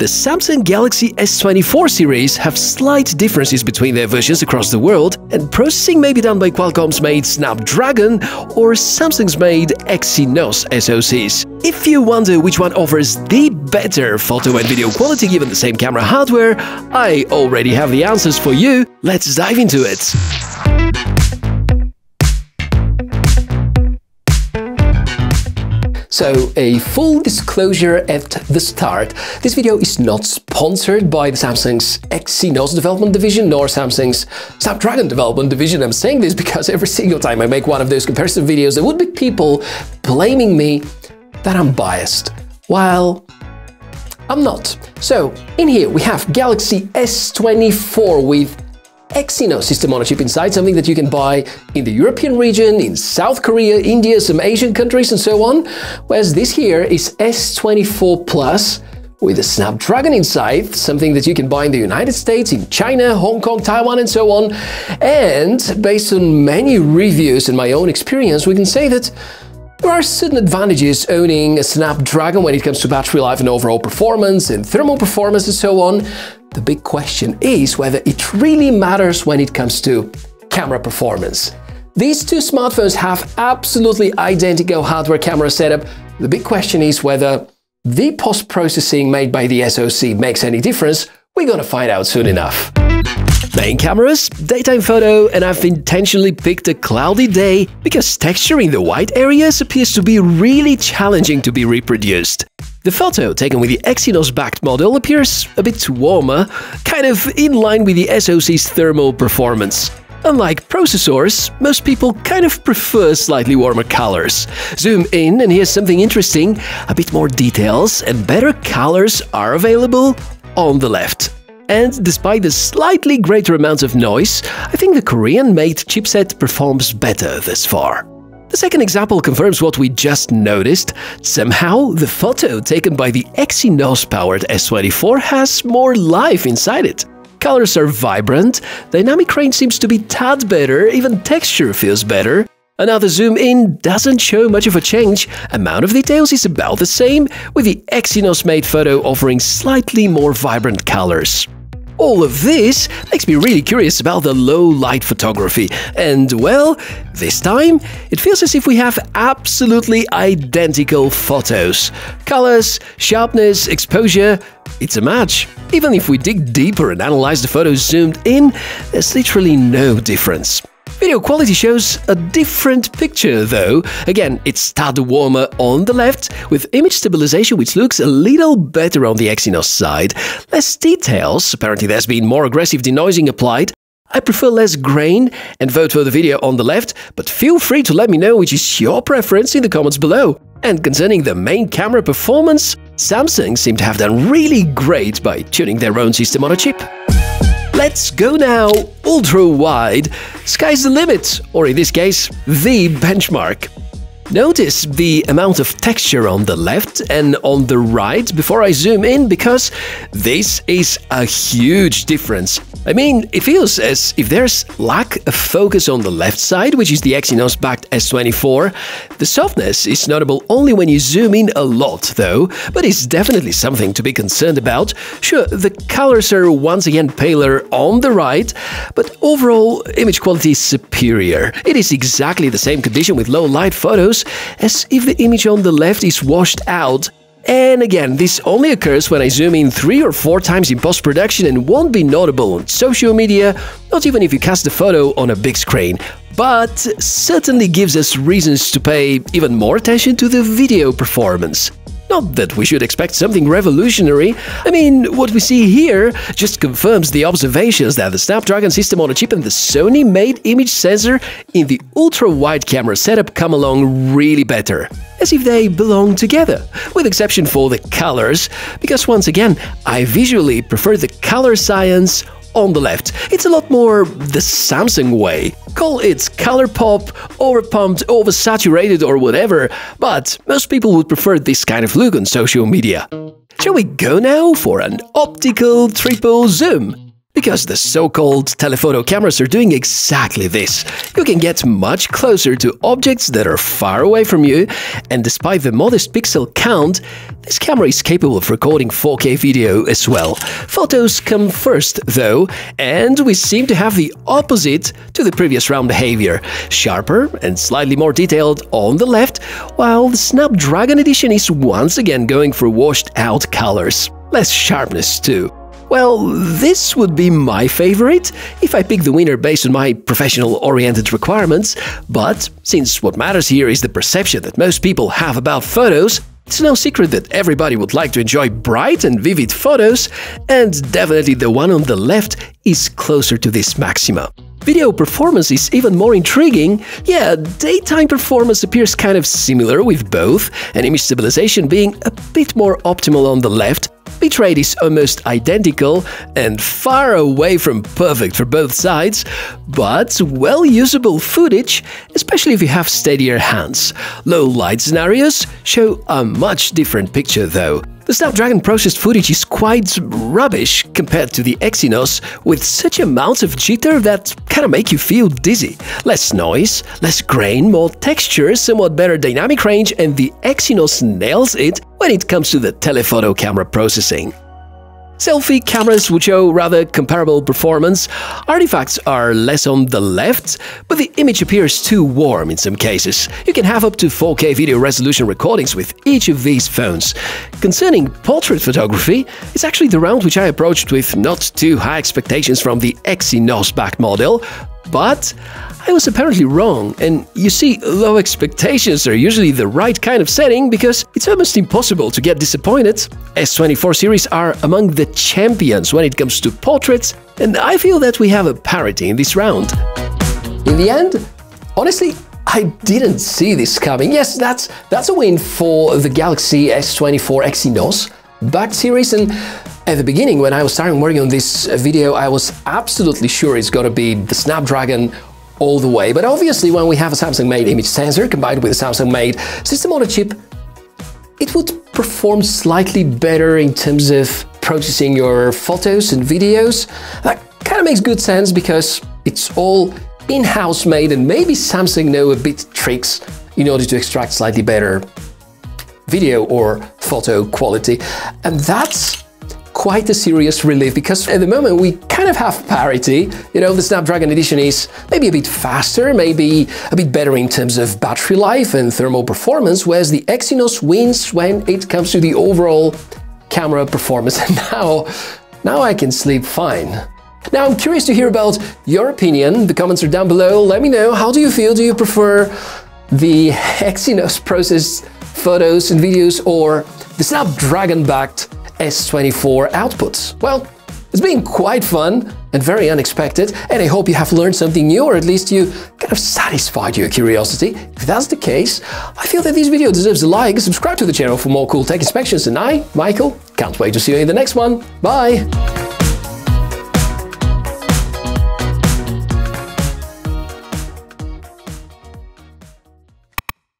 The Samsung Galaxy S24 series have slight differences between their versions across the world, and processing may be done by Qualcomm's made Snapdragon or Samsung's made Exynos SoCs. If you wonder which one offers the better photo and video quality given the same camera hardware, I already have the answers for you. Let's dive into it. So, a full disclosure at the start, this video is not sponsored by the Samsung's Exynos development division nor Samsung's Snapdragon development division. I'm saying this because every single time I make one of those comparison videos, there would be people blaming me that I'm biased, while I'm not. So, in here we have Galaxy S24 with Exynos system on a chip inside, something that you can buy in the European region, in South Korea, India, some Asian countries and so on, whereas this here is S24 Plus with a Snapdragon inside, something that you can buy in the United States, in China, Hong Kong, Taiwan and so on. And based on many reviews and my own experience, we can say that there are certain advantages owning a Snapdragon when it comes to battery life and overall performance and thermal performance and so on. The big question is whether it really matters when it comes to camera performance. These two smartphones have absolutely identical hardware camera setup. The big question is whether the post-processing made by the SoC makes any difference. We're gonna find out soon enough. Main cameras, daytime photo, and I've intentionally picked a cloudy day because texturing the white areas appears to be really challenging to be reproduced. The photo taken with the Exynos-backed model appears a bit warmer, kind of in line with the SoC's thermal performance. Unlike processors, most people kind of prefer slightly warmer colors. Zoom in and here's something interesting, a bit more details and better colors are available on the left. And despite the slightly greater amount of noise, I think the Korean-made chipset performs better thus far. The second example confirms what we just noticed. Somehow, the photo taken by the Exynos-powered S24 has more life inside it. Colors are vibrant, dynamic range seems to be tad better, even texture feels better. Another zoom in doesn't show much of a change, amount of details is about the same, with the Exynos-made photo offering slightly more vibrant colors. All of this makes me really curious about the low light photography, and well, this time it feels as if we have absolutely identical photos. Colors, sharpness, exposure, it's a match. Even if we dig deeper and analyze the photos zoomed in, there's literally no difference. Video quality shows a different picture though. Again, it's tad warmer on the left, with image stabilization which looks a little better on the Exynos side. Less details, apparently there's been more aggressive denoising applied. I prefer less grain and vote for the video on the left, but feel free to let me know which is your preference in the comments below. And concerning the main camera performance, Samsung seem to have done really great by tuning their own system on a chip. Let's go now, ultra wide. Sky's the limit, or in this case, the benchmark. Notice the amount of texture on the left and on the right before I zoom in because this is a huge difference. I mean, it feels as if there's lack of focus on the left side, which is the Exynos-backed S24. The softness is notable only when you zoom in a lot, though, but it's definitely something to be concerned about. Sure, the colors are once again paler on the right, but overall, image quality is superior. It is exactly the same condition with low light photos as if the image on the left is washed out and again, this only occurs when I zoom in three or four times in post-production and won't be notable on social media, not even if you cast the photo on a big screen, but certainly gives us reasons to pay even more attention to the video performance. Not that we should expect something revolutionary. I mean, what we see here just confirms the observations that the Snapdragon system on a chip and the Sony made image sensor in the ultra-wide camera setup come along really better. As if they belong together, with exception for the colors, because once again, I visually prefer the color science on the left. It's a lot more the Samsung way. Call it color pop, overpumped, oversaturated or whatever, but most people would prefer this kind of look on social media. Shall we go now for an optical triple zoom? Because the so-called telephoto cameras are doing exactly this. You can get much closer to objects that are far away from you, and despite the modest pixel count, this camera is capable of recording 4K video as well. Photos come first, though, and we seem to have the opposite to the previous round behavior. Sharper and slightly more detailed on the left, while the Snapdragon edition is once again going for washed out colors. Less sharpness too. Well, this would be my favorite if I pick the winner based on my professional-oriented requirements, but since what matters here is the perception that most people have about photos, it's no secret that everybody would like to enjoy bright and vivid photos, and definitely the one on the left is closer to this maxima. Video performance is even more intriguing. Yeah, daytime performance appears kind of similar with both, and image stabilization being a bit more optimal on the left, Bitrate is almost identical and far away from perfect for both sides, but well usable footage, especially if you have steadier hands. Low light scenarios show a much different picture though. The Snapdragon processed footage is quite rubbish compared to the Exynos, with such amounts of jitter that kinda make you feel dizzy. Less noise, less grain, more texture, somewhat better dynamic range, and the Exynos nails it when it comes to the telephoto camera processing. Selfie cameras would show rather comparable performance. Artifacts are less on the left, but the image appears too warm in some cases. You can have up to 4K video resolution recordings with each of these phones. Concerning portrait photography, it's actually the round which I approached with not too high expectations from the Exynos back model, but I was apparently wrong, and you see, low expectations are usually the right kind of setting because it's almost impossible to get disappointed. S24 series are among the champions when it comes to portraits, and I feel that we have a parity in this round. In the end, honestly, I didn't see this coming. Yes, that's that's a win for the Galaxy S24 Exynos back series and at the beginning, when I was starting working on this video, I was absolutely sure it's gonna be the Snapdragon all the way. But obviously, when we have a Samsung-made image sensor combined with a Samsung-made system-on-a-chip, it would perform slightly better in terms of processing your photos and videos. That kind of makes good sense because it's all in-house made and maybe Samsung know a bit tricks in order to extract slightly better video or photo quality. And that's quite a serious relief because at the moment we kind of have parity. You know, the Snapdragon edition is maybe a bit faster, maybe a bit better in terms of battery life and thermal performance, whereas the Exynos wins when it comes to the overall camera performance. And now, now I can sleep fine. Now I'm curious to hear about your opinion. The comments are down below. Let me know. How do you feel? Do you prefer the Exynos processed photos and videos or the Snapdragon-backed S24 outputs? Well, it's been quite fun and very unexpected, and I hope you have learned something new, or at least you kind of satisfied your curiosity. If that's the case, I feel that this video deserves a like, subscribe to the channel for more cool tech inspections, and I, Michael, can't wait to see you in the next one. Bye!